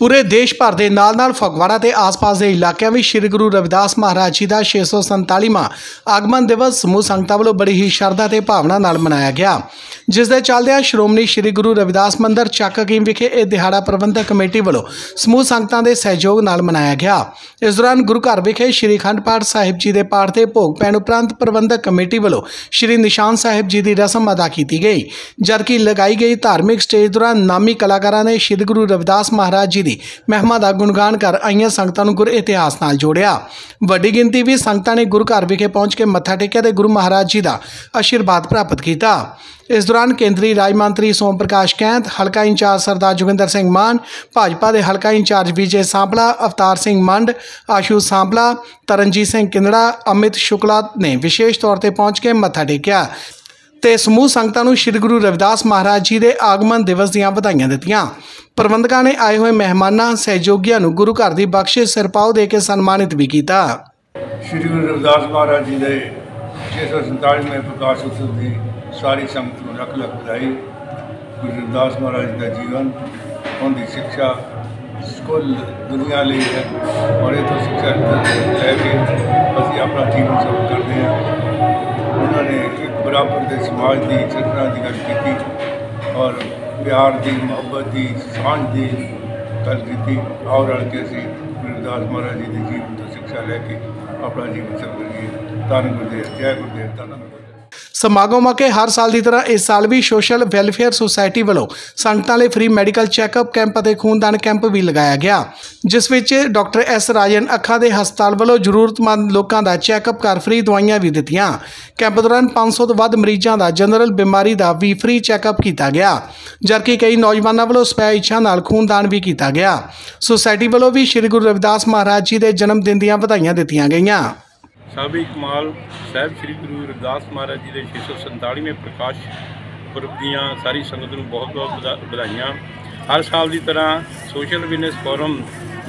ਪੂਰੇ ਦੇਸ਼ ਭਰ ਦੇ ਨਾਲ-ਨਾਲ ਫਗਵਾੜਾ ਤੇ ਆਸ-ਪਾਸ ਦੇ ਇਲਾਕਿਆਂ ਵਿੱਚ ਸ੍ਰੀ ਗੁਰੂ ਰਵਿਦਾਸ ਮਹਾਰਾਜ ਜੀ ਦਾ 647ਵਾਂ ਆਗਮਨ ਦਿਵਸ ਸਮੂਹ ਸੰਗਤਾਂ ਵੱਲੋਂ ਬੜੀ ਹੀ ਸ਼ਰਧਾ ਤੇ ਭਾਵਨਾ ਨਾਲ ਮਨਾਇਆ ਗਿਆ। ਜਿਸ ਦੇ ਚੱਲਦਿਆਂ ਸ਼੍ਰੋਮਣੀ ਸ੍ਰੀ ਗੁਰੂ ਰਵਿਦਾਸ ਮੰਦਿਰ ਚੱਕ ਹਕੀਮ ਵਿਖੇ ਇਹ ਦਿਹਾੜਾ ਪ੍ਰਬੰਧਕ ਕਮੇਟੀ ਵੱਲੋਂ ਸਮੂਹ ਸੰਗਤਾਂ ਦੇ ਸਹਿਯੋਗ ਨਾਲ ਮਨਾਇਆ ਗਿਆ। ਇਸ ਦੌਰਾਨ ਗੁਰੂ ਘਰ ਵਿਖੇ ਸ੍ਰੀ ਅਖੰਡ ਪਾਠ ਸਾਹਿਬ ਜੀ ਦੇ ਪਾਠ ਤੇ ਭੋਗ ਪੈਣ ਉਪਰੰਤ ਪ੍ਰਬੰਧਕ ਕਮੇਟੀ ਵੱਲੋਂ ਸ੍ਰੀ ਨਿਸ਼ਾਨ ਸਾਹਿਬ ਜੀ ਦੀ ਰਸਮ ਅਦਾ ਕੀਤੀ ਗਈ। ਜਦਕਿ ਲਗਾਈ ਗਈ ਧਾਰਮਿਕ ਸਟੇਜ ਦੌਰਾਨ ਨਾਮੀ ਕਲਾਕਾਰਾਂ ਨੇ ਸ੍ਰੀ ਗੁਰੂ ਰਵਿਦਾਸ ਮਹਾਰਾਜ ਜੀ ਦੀ ਮਹਿਮਾ ਦਾ ਗੁਣਗਾਨ ਕਰ ਆਈਆਂ ਸੰਗਤਾਂ ਨੂੰ ਗੁਰ ਇਤਿਹਾਸ ਨਾਲ ਜੋੜਿਆ। ਵੱਡੀ ਗਿਣਤੀ ਵਿੱਚ ਸੰਗਤਾਂ ਨੇ ਗੁਰੂ ਘਰ ਵਿਖੇ ਪਹੁੰਚ ਕੇ ਮੱਥਾ ਟੇਕਿਆ ਤੇ ਗੁਰੂ ਮਹਾਰਾਜ ਜੀ ਦਾ ਆਸ਼ੀਰਵਾਦ ਪ੍ਰਾਪਤ ਕੀਤਾ। ਇਸ ਦੌਰਾਨ ਕੇਂਦਰੀ ਰਾਜ ਮੰਤਰੀ ਸੋਮ ਪ੍ਰਕਾਸ਼ ਕੈਂਥ, ਹਲਕਾ ਇੰਚਾਰਜ ਸਰਦਾਰ ਜੋਗਿੰਦਰ ਸਿੰਘ ਮਾਨ, ਭਾਜਪਾ ਦੇ ਹਲਕਾ ਇੰਚਾਰਜ ਵਿਜੇ ਸਾਂਪਲਾ, ਅਵਤਾਰ ਸਿੰਘ ਮੰਡ, ਆਸ਼ੂ ਸਾਂਪਲਾ, ਤਰਨਜੀਤ ਸਿੰਘ ਕਿੰਦੜਾ, ਅਮਿਤ ਸ਼ੁਕਲਾ ਨੇ ਵਿਸ਼ੇਸ਼ ਤੌਰ ਤੇ ਪਹੁੰਚ ਕੇ ਮੱਥਾ ਟੇਕਿਆ ਤੇ ਸਮੂਹ ਸੰਗਤਾਂ ਨੂੰ ਸ੍ਰੀ ਗੁਰੂ ਰਵਿਦਾਸ ਮਹਾਰਾਜ ਜੀ ਦੇ ਆਗਮਨ ਦਿਵਸ ਦੀਆਂ ਵਧਾਈਆਂ ਦਿੱਤੀਆਂ। ਪ੍ਰਬੰਧਕਾਂ ਨੇ ਆਏ ਹੋਏ ਮਹਿਮਾਨਾਂ, ਸਹਿਯੋਗੀਆਂ ਨੂੰ ਗੁਰੂ ਘਰ ਦੀ ਬਖਸ਼ਿਸ਼, ਸਿਰਪਾਓ ਦੇ ਕੇ ਸਨਮਾਨਿਤ ਵੀ ਕੀਤਾ। ਸ਼੍ਰੀ ਗੁਰੂ ਰਵਿਦਾਸ ਮਹਾਰਾਜ ਜੀ ਦੇ 647ਵੇਂ ਪ੍ਰਕਾਸ਼ ਉਤਸਵ ਦੀ ਸਾਰੀ ਸੰਗਤ ਨੂੰ ਲੱਖ ਲੱਖ ਵਧਾਈ। ਗੁਰੂ ਰਵਿਦਾਸ ਮਹਾਰਾਜ ਜੀ ਦਾ ਜੀਵਨ, ਉਹਦੀ ਸਿੱਖਿਆ ਸਕੂਲ ਦੁਨੀਆ ਲਈ ਹੈ ਔਰ ਇਹ ਤੋਂ ਸਿੱਖਿਆ ਲੈ ਕੇ ਅਸੀਂ ਆਪਣਾ ਜੀਵਨ ਸਫਲ ਕਰਦੇ ਹਾਂ। ਉਹਨਾਂ ਨੇ ਇੱਕ ਬਰਾਬਰ ਦੇ ਸਮਾਜ ਦੀ ਸਿਰਜਣਾ ਦੀ ਗੱਲ ਕੀਤੀ ਔਰ ਪਿਆਰ ਦੀ, ਮੁਹੱਬਤ ਦੀ, ਸਾਂਝ ਦੀ ਗੱਲ ਕੀਤੀ। ਔਰ ਰਲ ਕੇ ਅਸੀਂ ਗੁਰੂ ਮਹਾਰਾਜ ਜੀ ਦੇ ਜੀਵਨ ਤੋਂ ਸਿੱਖਿਆ ਲੈ ਕੇ ਆਪਣਾ ਜੀਵਨ ਸਫਲ ਕਰੀਏ। ਧੰਨ ਗੁਰਦੇਵ, ਜੈ ਗੁਰਦੇਵ, ਧੰਨ ਗੁਰਦੇਵ ਸਮਾਗਮ ਮੌਕੇ ਹਰ ਸਾਲ ਦੀ ਤਰ੍ਹਾਂ ਇਸ ਸਾਲ ਵੀ ਸੋਸ਼ਲ ਵੈਲਫੇਅਰ ਸੁਸਾਇਟੀ ਵੱਲੋਂ ਸੰਗਤਾਂ ਲਈ ਫ੍ਰੀ ਮੈਡੀਕਲ ਚੈੱਕਅਪ ਕੈਂਪ ਅਤੇ ਖੂਨਦਾਨ ਕੈਂਪ ਵੀ ਲਗਾਇਆ ਗਿਆ। ਜਿਸ ਵਿੱਚ ਡਾਕਟਰ ਐਸ ਰਾਜਨ ਅੱਖਾਂ ਦੇ ਹਸਪਤਾਲ ਵੱਲੋਂ ਜ਼ਰੂਰਤਮੰਦ ਲੋਕਾਂ ਦਾ ਚੈੱਕਅਪ ਕਰ ਫ੍ਰੀ ਦਵਾਈਆਂ ਵੀ ਦਿੱਤੀਆਂ। ਕੈਂਪ ਦੌਰਾਨ 500 ਤੋਂ ਵੱਧ ਮਰੀਜ਼ਾਂ ਦਾ ਜਨਰਲ ਬਿਮਾਰੀ ਦਾ ਵੀ ਫ੍ਰੀ ਚੈੱਕਅਪ ਕੀਤਾ ਗਿਆ। ਜਦਕਿ ਕਈ ਨੌਜਵਾਨਾਂ ਵੱਲੋਂ ਸਪੈ ਇੱਛਾ ਨਾਲ ਖੂਨਦਾਨ ਵੀ ਕੀਤਾ ਗਿਆ। ਸੁਸਾਇਟੀ ਵੱਲੋਂ ਵੀ ਸ੍ਰੀ ਗੁਰੂ ਰਵਿਦਾਸ ਮਹਾਰਾਜ ਜੀ ਦੇ ਜਨਮ ਦਿਨ ਦੀਆਂ ਵਧਾਈਆਂ ਦਿੱਤੀਆਂ ਗਈਆਂ। ਸਾਬੀ ਕਮਾਲ ਸਾਹਿਬ ਸ੍ਰੀ ਗੁਰੂ ਰਵਿਦਾਸ ਮਹਾਰਾਜ ਜੀ ਦੇ 647ਵੇਂ ਪ੍ਰਕਾਸ਼ ਪੁਰਬ ਦੀਆਂ ਸਾਰੀ ਸੰਗਤ ਨੂੰ ਬਹੁਤ-ਬਹੁਤ ਵਧਾ- ਵਧਾਈਆਂ। ਹਰ ਸਾਲ ਦੀ ਤਰ੍ਹਾਂ ਸੋਸ਼ਲ ਬਿਜ਼ਨਸ ਫੋਰਮ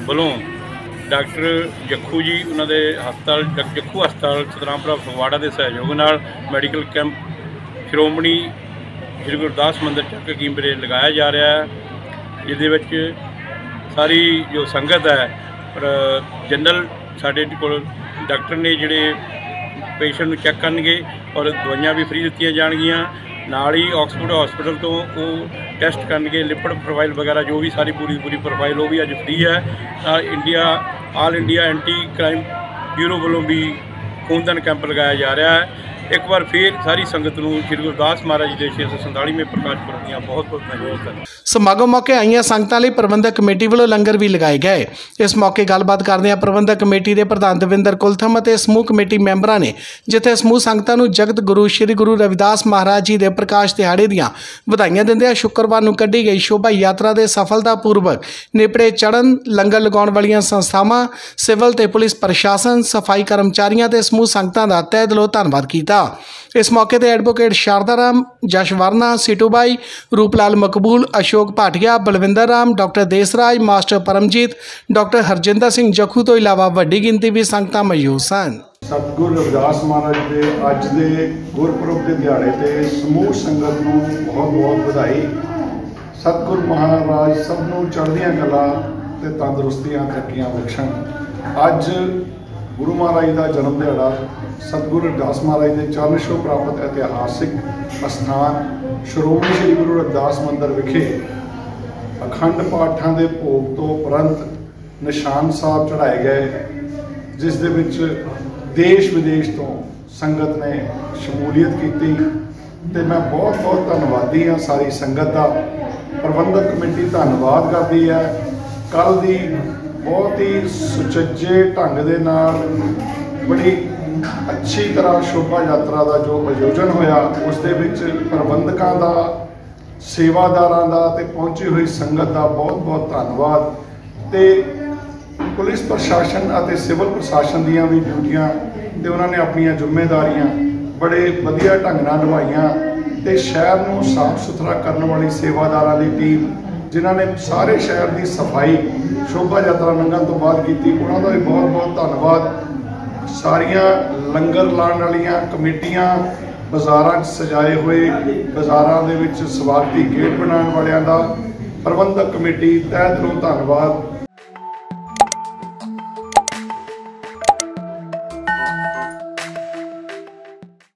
ਵੱਲੋਂ ਡਾਕਟਰ ਜੱਖੂ ਜੀ, ਉਹਨਾਂ ਦੇ ਹਸਪਤਾਲ ਜਗ- ਜੱਖੂ ਹਸਪਤਾਲ ਸਤਰਾਮਪੁਰਾ ਫਗਵਾੜਾ ਦੇ ਸਹਿਯੋਗ ਨਾਲ ਮੈਡੀਕਲ ਕੈਂਪ ਸ਼੍ਰੋਮਣੀ ਸ੍ਰੀ ਗੁਰਦਾਸ ਰਵਿਦਾਸ ਮੰਦਿਰ ਚੱਕ ਕੀਮਰੇ ਲਗਾਇਆ ਜਾ ਰਿਹਾ ਹੈ। ਜਿਹਦੇ ਵਿੱਚ ਸਾਰੀ ਜੋ ਸੰਗਤ ਹੈ ਜਨਰਲ ਸਾਡੇ ਕੋਲ ਡਾਕਟਰ ਨੇ ਜਿਹੜੇ ਪੇਸ਼ੈਂਟ ਨੂੰ ਚੈੱਕ ਕਰਨਗੇ ਔਰ ਦਵਾਈਆਂ ਵੀ ਫ੍ਰੀ ਦਿੱਤੀਆਂ ਜਾਣਗੀਆਂ। ਨਾਲ ਹੀ ਆਕਸਫੋਰਡ ਹਸਪੀਟਲ ਤੋਂ ਉਹ ਟੈਸਟ ਕਰਨਗੇ, ਲਿਪਡ ਪ੍ਰੋਫਾਈਲ ਵਗੈਰਾ ਜੋ ਵੀ ਸਾਰੀ ਪੂਰੀ ਪੂਰੀ ਪ੍ਰੋਫਾਈਲ, ਉਹ ਵੀ ਅੱਜ ਫ੍ਰੀ ਹੈ। ਤਾਂ India, all India anti crime bureau ਵੱਲੋਂ ਵੀ ਖੂਨਦਾਨ ਕੈਂਪ ਲਗਾਇਆ ਜਾ ਰਿਹਾ ਹੈ। ਇੱਕ ਵਾਰ ਫੇਰ ਸਾਰੀ ਸੰਗਤ ਨੂੰ ਸ੍ਰੀ ਗੁਰੂ ਮਹਾਰਾਜ ਜੀ ਦੇ 647ਵੇਂ ਪ੍ਰਕਾਸ਼ ਪੁਰਬ ਦੀਆਂ ਬਹੁਤ ਬਹੁਤ ਧੰਨਵਾਦ ਸਮਾਗਮ ਮੌਕੇ ਆਈਆਂ ਸੰਗਤਾਂ ਲਈ ਪ੍ਰਬੰਧਕ ਕਮੇਟੀ ਵੱਲੋਂ ਲੰਗਰ ਵੀ ਲਗਾਏ ਗਏ। ਇਸ ਮੌਕੇ ਗੱਲਬਾਤ ਕਰਦਿਆਂ ਪ੍ਰਬੰਧਕ ਕਮੇਟੀ ਦੇ ਪ੍ਰਧਾਨ ਦਵਿੰਦਰ ਕੁਲਥਮ ਅਤੇ ਸਮੂਹ ਕਮੇਟੀ ਮੈਂਬਰਾਂ ਨੇ ਜਿੱਥੇ ਸਮੂਹ ਸੰਗਤਾਂ ਨੂੰ ਜਗਤ ਗੁਰੂ ਸ੍ਰੀ ਗੁਰੂ ਰਵਿਦਾਸ ਮਹਾਰਾਜ ਜੀ ਦੇ ਪ੍ਰਕਾਸ਼ ਦਿਹਾੜੇ ਦੀਆਂ ਵਧਾਈਆਂ ਦਿੰਦਿਆਂ ਸ਼ੁੱਕਰਵਾਰ ਨੂੰ ਕੱਢੀ ਗਈ ਸ਼ੋਭਾ ਯਾਤਰਾ ਦੇ ਸਫਲਤਾਪੂਰਵਕ ਨੇਪੜੇ ਚੜਨ ਲੰਗਰ ਲਗਾਉਣ ਵਾਲੀਆਂ ਸੰਸਥਾਵਾਂ, ਸਿਵਲ ਤੇ ਪੁਲਿਸ ਪ੍ਰਸ਼ਾਸਨ, ਸਫ਼ਾਈ ਕਰਮਚਾਰੀਆਂ ਤੇ ਸਮੂਹ ਸੰਗਤਾਂ ਦਾ ਤਹਿ ਦਿਲੋਂ ਧੰਨਵਾਦ ਕੀਤਾ। ਇਸ ਮੌਕੇ ਤੇ advocate Sharda Ram Jashwarna ਸੀਟੂਬਾਈ Ruplal Maqbool, Ashok Bhatia, Balwinder Ram, doctor Desraj, master Paramjit, doctor Harjinder Singh Jakhu ਤੋਂ ਇਲਾਵਾ ਵੱਡੀ ਗਿਣਤੀ ਵਿੱਚ ਸੰਗਤਾਂ ਮੌਜੂਦ ਸਨ। ਸਤਿਗੁਰ ਰਵਿਦਾਸ ਮਹਾਰਾਜ ਦੇ ਅੱਜ ਦੇ ਗੁਰਪੁਰਬ ਦੇ ਦਿਹਾੜੇ ਤੇ ਸਮੂਹ ਸੰਗਤ ਨੂੰ ਬਹੁਤ ਬਹੁਤ ਵਧਾਈ। ਸਤਿਗੁਰ ਮਹਾਰਾਜ ਸਭ ਨੂੰ ਚੜ੍ਹਦੀਆਂ ਕਲਾ ਤੇ ਤੰਦਰੁਸਤੀਆਂ ਤਰੱਕੀਆਂ ਬਖਸ਼ਣ। ਅੱਜ ਗੁਰੂ ਮਹਾਰਾਜ ਦਾ ਜਨਮ ਦਿਹਾੜਾ, ਸਤਿਗੁਰ ਰਵਿਦਾਸ ਮਹਾਰਾਜ ਦੇ ਚਰਨ ਛੋਹ ਪ੍ਰਾਪਤ ਇਤਿਹਾਸਿਕ ਅਸਥਾਨ ਸ਼੍ਰੋਮਣੀ ਸ੍ਰੀ ਗੁਰੂ ਰਵਿਦਾਸ ਮੰਦਿਰ ਵਿਖੇ ਅਖੰਡ ਪਾਠਾਂ ਦੇ ਭੋਗ ਤੋਂ ਉਪਰੰਤ ਨਿਸ਼ਾਨ ਸਾਹਿਬ ਚੜਾਏ ਗਏ, ਜਿਸ ਦੇ ਵਿੱਚ ਦੇਸ਼ ਵਿਦੇਸ਼ ਤੋਂ ਸੰਗਤ ਨੇ ਸ਼ਮੂਲੀਅਤ ਕੀਤੀ ਤੇ ਮੈਂ ਬਹੁਤ ਬਹੁਤ ਧੰਨਵਾਦੀ ਹਾਂ ਸਾਰੀ ਸੰਗਤ ਦਾ। ਪ੍ਰਬੰਧਕ ਕਮੇਟੀ ਧੰਨਵਾਦ ਕਰਦੀ ਹੈ। ਕੱਲ ਦੀ ਬਹੁਤ ਹੀ ਸੁਚੱਜੇ ਢੰਗ ਦੇ ਨਾਲ ਬੜੀ ਅੱਛੀ ਤਰ੍ਹਾਂ ਸ਼ੋਭਾ ਯਾਤਰਾ ਦਾ ਜੋ ਆਯੋਜਨ ਹੋਇਆ, ਉਸ ਦੇ ਵਿੱਚ ਪ੍ਰਬੰਧਕਾਂ ਦਾ, ਸੇਵਾਦਾਰਾਂ ਦਾ ਤੇ ਪਹੁੰਚੀ ਹੋਈ ਸੰਗਤ ਦਾ ਬਹੁਤ ਬਹੁਤ ਧੰਨਵਾਦ ਤੇ ਪੁਲਿਸ ਪ੍ਰਸ਼ਾਸਨ ਅਤੇ ਸਿਵਲ ਪ੍ਰਸ਼ਾਸਨ ਦੀਆਂ ਵੀ ਡਿਊਟੀਆਂ ਤੇ ਉਹਨਾਂ ਨੇ ਆਪਣੀਆਂ ਜ਼ਿੰਮੇਵਾਰੀਆਂ ਬੜੇ ਵਧੀਆ ਢੰਗ ਨਾਲ ਨਿਭਾਈਆਂ ਤੇ ਸ਼ਹਿਰ ਨੂੰ ਸਾਫ਼ ਸੁਥਰਾ ਕਰਨ ਵਾਲੀ ਸੇਵਾਦਾਰਾਂ ਦੀ ਟੀਮ, ਜਿਨ੍ਹਾਂ ਨੇ ਸਾਰੇ ਸ਼ਹਿਰ ਦੀ ਸਫ਼ਾਈ ਸ਼ੋਭਾ ਯਾਤਰਾ ਲੰਘਣ ਤੋਂ ਬਾਅਦ ਕੀਤੀ। ਉਹਨਾਂ ਦਾ ਵੀ ਬਹੁਤ ਬਹੁਤ ਧੰਨਵਾਦ। ਸਾਰੀਆਂ ਲੰਗਰ ਲਾਉਣ ਵਾਲੀਆਂ ਕਮੇਟੀਆਂ, ਬਾਜ਼ਾਰਾਂ 'ਚ ਸਜਾਏ ਹੋਏ, ਬਾਜ਼ਾਰਾਂ ਦੇ ਵਿੱਚ ਸਵਾਗਤੀ ਗੇਟ ਬਣਾਉਣ ਵਾਲਿਆਂ ਦਾ ਪ੍ਰਬੰਧਕ ਕਮੇਟੀ, ਤਹਿ ਦਿਲੋਂ ਧੰਨਵਾਦ।